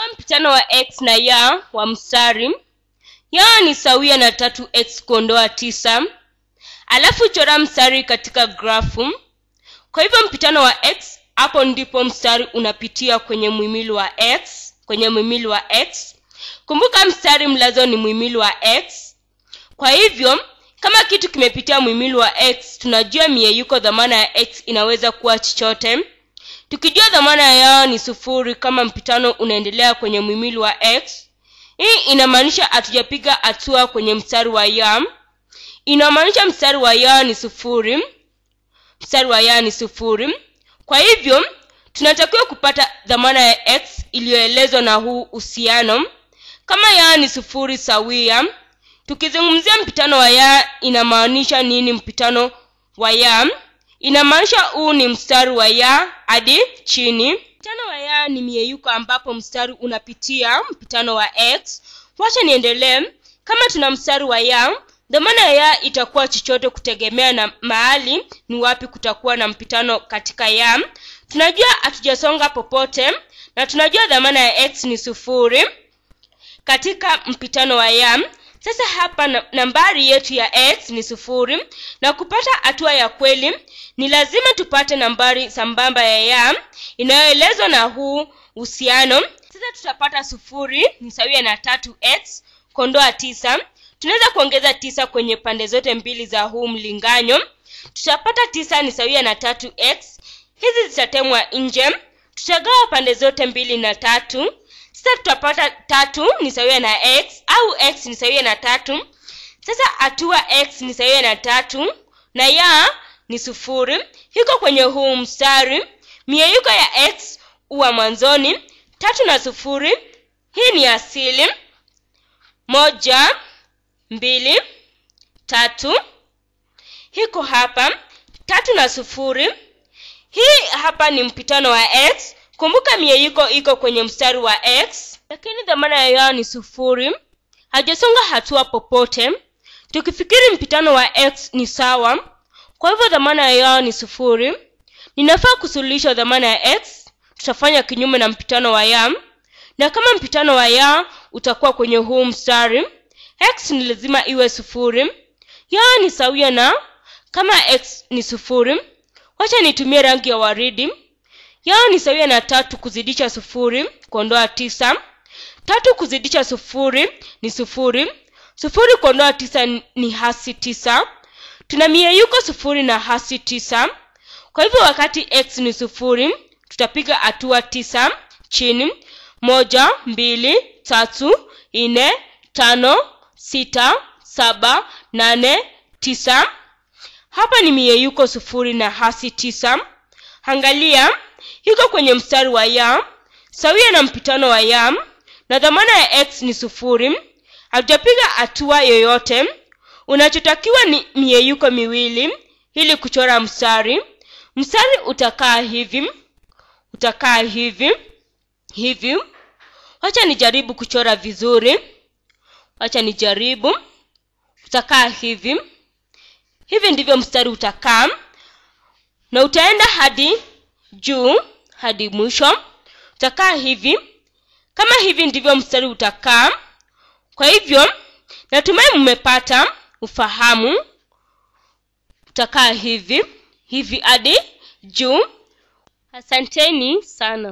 Tambua mpitano wa x na ya wa mstari. Ya ni sawia na tatu x kuondoa tisa. Alafu chora mstari katika grafu. Kwa hivyo mpitano wa x, hapo ndipo mstari unapitia kwenye mwimili wa x, kwenye mwimili wa x. Kumbuka mstari mlazo ni mwimili wa x. Kwa hivyo kama kitu kimepitia mwimili wa x, tunajua mieyuko dhamana ya x inaweza kuwa chochote. Tukijua dhamana ya yao ni sufuri kama mpitano unaendelea kwenye mwimili wa x, hii inamaanisha hatujapiga hatua kwenye mstari wa ya. Inamaanisha mstari wa ya ni sufuri, mstari wa ya ni sufuri. Kwa hivyo tunatakiwa kupata dhamana ya x iliyoelezwa na huu uhusiano. Kama ya ni sufuri sawia, tukizungumzia mpitano wa ya inamaanisha nini? Mpitano wa ya inamaanisha huu ni mstari wa ya hadi chini. Mpitano wa ya ni mieyuko ambapo mstari unapitia mpitano wa x. Wacha niendelee. Kama tuna mstari wa ya, dhamana ya itakuwa chochote kutegemea na mahali ni wapi kutakuwa na mpitano katika ya. Tunajua hatujasonga popote na tunajua dhamana ya x ni sufuri katika mpitano wa ya. Sasa hapa nambari yetu ya x ni sufuri, na kupata hatua ya kweli ni lazima tupate nambari sambamba ya ya inayoelezwa na huu uhusiano. Sasa tutapata sufuri ni sawia na tatu x kondoa tisa. Tunaweza kuongeza tisa kwenye pande zote mbili za huu mlinganyo. Tutapata tisa ni sawia na tatu x. Hizi zitatemwa nje, tutagawa pande zote mbili na tatu. Sasa tutapata tatu ni sawia na x au x ni sawia na tatu. Sasa hatua x ni sawia na tatu na ya ni sufuri, hiko kwenye huu mstari. Mieyuko ya x huwa mwanzoni. Tatu na sufuri, hii ni asili. Moja, mbili, tatu, hiko hapa. Tatu na sufuri, hii hapa ni mpitano wa x. Kumbuka mieyuko iko kwenye mstari wa x, lakini dhamana ya yao ni sufuri, hajasonga hatua popote. Tukifikiri mpitano wa x ni sawa, kwa hivyo dhamana ya yao ni sufuri. Ninafaa kusuluhisha dhamana ya x, tutafanya kinyume na mpitano wa ya, na kama mpitano wa ya utakuwa kwenye huu mstari, x ni lazima iwe sufuri. Ya ni sawia na, kama x ni sufuri, wacha nitumie rangi ya waridi yao ni sawia na tatu kuzidisha sufuri kuondoa tisa. Tatu kuzidisha sufuri ni sufuri. Sufuri kuondoa tisa ni hasi tisa. Tuna mieyuko sufuri na hasi tisa. Kwa hivyo wakati x ni sufuri, tutapiga hatua tisa chini. Moja, mbili, tatu, ine tano, sita, saba, nane, tisa. Hapa ni mieyuko sufuri na hasi tisa. Angalia iko kwenye mstari wa ya sawia na mpitano wa ya, na dhamana ya x ni sufuri. Hatujapiga hatua yoyote. Unachotakiwa ni mieyuko miwili ili kuchora mstari. Mstari utakaa hivi, utakaa hivi hivi. Wacha nijaribu kuchora vizuri, wacha nijaribu. Utakaa hivi hivi, ndivyo mstari utakaa, na utaenda hadi juu hadi mwisho. Utakaa hivi, kama hivi ndivyo mstari utakaa. Kwa hivyo natumai mmepata ufahamu. Utakaa hivi hivi hadi juu. Asanteni sana.